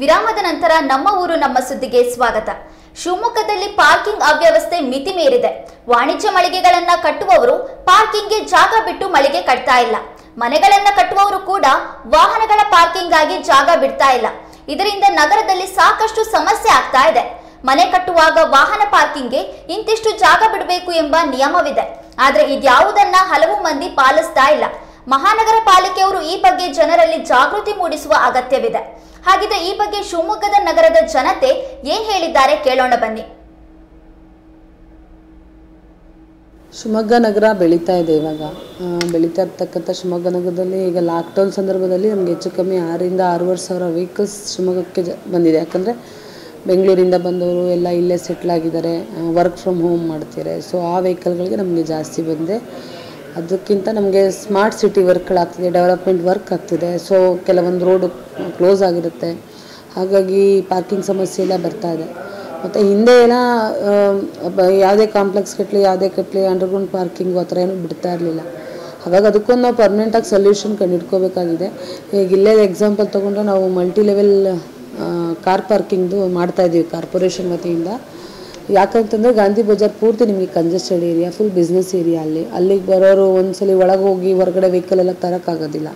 ವಿರಾಮದ ನಂತರ ನಮ್ಮ ಊರು ನಮ್ಮ ಸುದ್ದಿಗೆ ಸ್ವಾಗತ. ಶಿವಮೊಗ್ಗದಲ್ಲಿ ಪಾರ್ಕಿಂಗ್ ಅವ್ಯವಸ್ಥೆ ಮಿತಿ ಮೀರಿದೆ. ವಾಣಿಜ್ಯ ಮಳಿಗೆಗಳನ್ನ ಕಟ್ಟುವವರು ಪಾರ್ಕಿಂಗ್ಗೆ ಜಾಗ ಬಿಟ್ಟು ಮಳಿಗೆ ಕಟ್ತಾ ಇಲ್ಲ. ಮನೆಗಳನ್ನ ಕಟ್ಟುವವರು ಕೂಡ ವಾಹನಗಳ ಪಾರ್ಕಿಂಗ್ ಆಗಿ ಜಾಗ ಬಿಡ್ತಾ ಇಲ್ಲ. ಇದರಿಂದ ನಗರದಲ್ಲಿ ಸಾಕಷ್ಟು ಸಮಸ್ಯೆ ಆಗ್ತಾ ಇದೆ. ಮನೆ ಕಟ್ಟುವಾಗ ವಾಹನ ಪಾರ್ಕಿಂಗ್ಗೆ ಇಂತಿಷ್ಟು ಜಾಗ ಬಿಡಬೇಕು ಎಂಬ ನಿಯಮವಿದೆ. ಆದ್ರೆ ಇದ್ಯಾವುದನ್ನ ಹಲವು ಮಂದಿ ಪಾಲಿಸ್ತಾ ಇಲ್ಲ. ಮಹಾನಗರ ಪಾಲಿಕೆಯವರು ಈ ಬಗ್ಗೆ ಜನರಲ್ಲಿ ಜಾಗೃತಿ ಮೂಡಿಸುವ ಅಗತ್ಯವಿದೆ. ಹಾಗಿದ್ರೆ ಈ ಬಗ್ಗೆ ಶಿವಮೊಗ್ಗದ ನಗರದ ಜನತೆ ಏನ್ ಹೇಳಿದ್ದಾರೆ ಕೇಳೋಣ ಬನ್ನಿ. ಶಿವಮೊಗ್ಗ ನಗರ ಬೆಳೀತಾ ಇದೆ ಇವಾಗ. ಬೆಳೀತಾ ಇರ್ತಕ್ಕಂಥ ಶಿವಮೊಗ್ಗ ನಗರದಲ್ಲಿ ಈಗ ಲಾಕ್ಡೌನ್ ಸಂದರ್ಭದಲ್ಲಿ ನಮಗೆ ಹೆಚ್ಚು ಕಮ್ಮಿ ಆರರಿಂದ ಆರೂವರೆ ಸಾವಿರ ವೆಹಿಕಲ್ಸ್ ಶಿವಮೊಗ್ಗಕ್ಕೆ ಜ, ಬಂದಿದೆ. ಯಾಕಂದರೆ ಬೆಂಗಳೂರಿಂದ ಬಂದವರು ಎಲ್ಲ ಇಲ್ಲೇ ಸೆಟ್ಲ್ ಆಗಿದ್ದಾರೆ. ವರ್ಕ್ ಫ್ರಮ್ ಹೋಮ್ ಮಾಡ್ತಿದ್ದಾರೆ. ಸೊ ಆ ವೆಹಿಕಲ್ಗಳಿಗೆ ನಮಗೆ ಜಾಸ್ತಿ ಬಂದಿದೆ. ಅದಕ್ಕಿಂತ ನಮಗೆ ಸ್ಮಾರ್ಟ್ ಸಿಟಿ ವರ್ಕ್ಗಳಾಗ್ತಿದೆ ಡೆವಲಪ್ಮೆಂಟ್ ವರ್ಕ್ ಆಗ್ತಿದೆ. ಸೊ ಕೆಲವೊಂದು ರೋಡ್ ಕ್ಲೋಸ್ ಆಗಿರುತ್ತೆ. ಹಾಗಾಗಿ ಪಾರ್ಕಿಂಗ್ ಸಮಸ್ಯೆ ಎಲ್ಲ ಬರ್ತಾ ಇದೆ. ಮತ್ತು ಹಿಂದೆ ಎಲ್ಲ ಯಾವುದೇ ಕಾಂಪ್ಲೆಕ್ಸ್ ಕಟ್ಟಲಿ ಯಾವುದೇ ಕಟ್ಟಲಿ ಅಂಡರ್ಗ್ರೌಂಡ್ ಪಾರ್ಕಿಂಗ್ ಆ ಥರ ಏನೂ ಬಿಡ್ತಾ ಇರಲಿಲ್ಲ. ಹಾಗಾಗಿ ಅದಕ್ಕೊಂದು ನಾವು ಪರ್ಮನೆಂಟಾಗಿ ಸೊಲ್ಯೂಷನ್ ಕಂಡುಹಿಡ್ಕೋಬೇಕಾಗಿದೆ ಈಗ ಇಲ್ಲೇ ಎಕ್ಸಾಂಪಲ್ ತೊಗೊಂಡ್ರೆ ನಾವು ಮಲ್ಟಿ ಲೆವೆಲ್ ಕಾರ್ ಪಾರ್ಕಿಂಗ್ದು ಮಾಡ್ತಾ ಇದ್ದೀವಿ ಕಾರ್ಪೊರೇಷನ್ ವತಿಯಿಂದ. ಯಾಕಂತಂದರೆ ಗಾಂಧಿ ಬಜಾರ್ ಪೂರ್ತಿ ನಿಮಗೆ congested area full business area ಅಲ್ಲಿ. ಅಲ್ಲಿಗೆ ಬರೋರು ಒಂದ್ಸಲಿ ಒಳಗೆ ಹೋಗಿ ಹೊರಗಡೆ ವೆಹಿಕಲ್ ಎಲ್ಲ ತರೋಕ್ಕಾಗೋದಿಲ್ಲ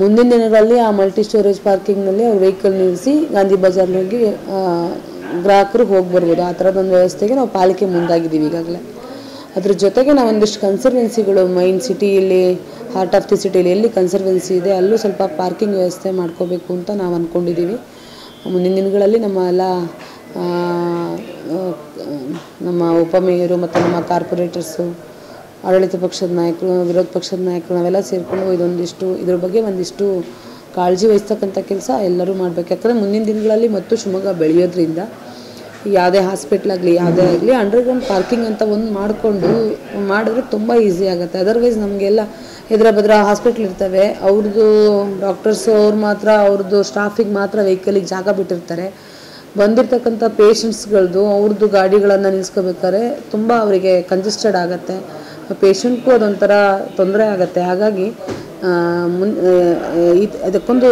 ಮುಂದಿನ ದಿನಗಳಲ್ಲಿ ಆ ಮಲ್ಟಿ ಸ್ಟೋರೇಜ್ ಪಾರ್ಕಿಂಗ್ನಲ್ಲಿ ಅವ್ರು ವೆಹಿಕಲ್ ನಿಲ್ಲಿಸಿ ಗಾಂಧಿ ಬಜಾರ್ನಲ್ಲಿ ಗ್ರಾಹಕರು ಹೋಗಿ ಬರ್ಬೋದು. ಆ ಥರದೊಂದು ವ್ಯವಸ್ಥೆಗೆ ನಾವು ಪಾಲಿಕೆ ಮುಂದಾಗಿದ್ದೀವಿ ಈಗಾಗಲೇ. ಅದ್ರ ಜೊತೆಗೆ ನಾವು ಒಂದಿಷ್ಟು ಕನ್ಸರ್ವೆನ್ಸಿಗಳು ಮೈನ್ ಸಿಟಿಯಲ್ಲಿ ಹಾರ್ಟ್ ಆಫ್ ದಿ ಸಿಟಿಯಲ್ಲಿ ಎಲ್ಲಿ ಕನ್ಸರ್ವೆನ್ಸಿ ಇದೆ, ಅಲ್ಲೂ ಸ್ವಲ್ಪ ಪಾರ್ಕಿಂಗ್ ವ್ಯವಸ್ಥೆ ಮಾಡ್ಕೋಬೇಕು ಅಂತ ನಾವು ಅಂದ್ಕೊಂಡಿದ್ದೀವಿ ಮುಂದಿನ ದಿನಗಳಲ್ಲಿ ನಮ್ಮ ಎಲ್ಲ ನಮ್ಮ ಉಪಮೇಯರು ಮತ್ತು ನಮ್ಮ ಕಾರ್ಪೊರೇಟರ್ಸು, ಆಡಳಿತ ಪಕ್ಷದ ನಾಯಕರು, ವಿರೋಧ ಪಕ್ಷದ ನಾಯಕರು, ನಾವೆಲ್ಲ ಸೇರಿಕೊಂಡು ಇದೊಂದಿಷ್ಟು, ಇದ್ರ ಬಗ್ಗೆ ಒಂದಿಷ್ಟು ಕಾಳಜಿ ವಹಿಸ್ತಕ್ಕಂಥ ಕೆಲಸ ಎಲ್ಲರೂ ಮಾಡಬೇಕು. ಯಾಕಂದರೆ ಮುಂದಿನ ದಿನಗಳಲ್ಲಿ ಮತ್ತು ಶಿವಮೊಗ್ಗ ಬೆಳೆಯೋದ್ರಿಂದ ಯಾವುದೇ ಹಾಸ್ಪಿಟ್ಲ್ ಆಗಲಿ, ಯಾವುದೇ ಆಗಲಿ ಅಂಡರ್ಗ್ರೌಂಡ್ ಪಾರ್ಕಿಂಗ್ ಅಂತ ಒಂದು ಮಾಡಿಕೊಂಡು ಮಾಡಿದ್ರೆ ತುಂಬ ಈಸಿ ಆಗುತ್ತೆ. ಅದರ್ವೈಸ್ ನಮಗೆಲ್ಲ ಎದುರ ಬದ್ರ ಹಾಸ್ಪಿಟ್ಲ್ ಇರ್ತವೆ, ಅವ್ರದ್ದು ಡಾಕ್ಟರ್ಸು ಅವ್ರು ಮಾತ್ರ, ಅವ್ರದ್ದು ಸ್ಟಾಫಿಗೆ ಮಾತ್ರ ವೆಹಿಕಲಿಗೆ ಜಾಗ ಬಿಟ್ಟಿರ್ತಾರೆ. ಬಂದಿರ್ತಕ್ಕಂಥ ಪೇಷಂಟ್ಸ್ಗಳದ್ದು ಅವ್ರದ್ದು ಗಾಡಿಗಳನ್ನು ನಿಲ್ಲಿಸ್ಕೋಬೇಕಾದ್ರೆ ತುಂಬ ಅವರಿಗೆ ಕಂಜೆಸ್ಟೆಡ್ ಆಗುತ್ತೆ. ಪೇಷಂಟ್ಗೂ ಅದೊಂಥರ ತೊಂದರೆ ಆಗುತ್ತೆ. ಹಾಗಾಗಿ ಮುನ್ ಅದಕ್ಕೊಂದು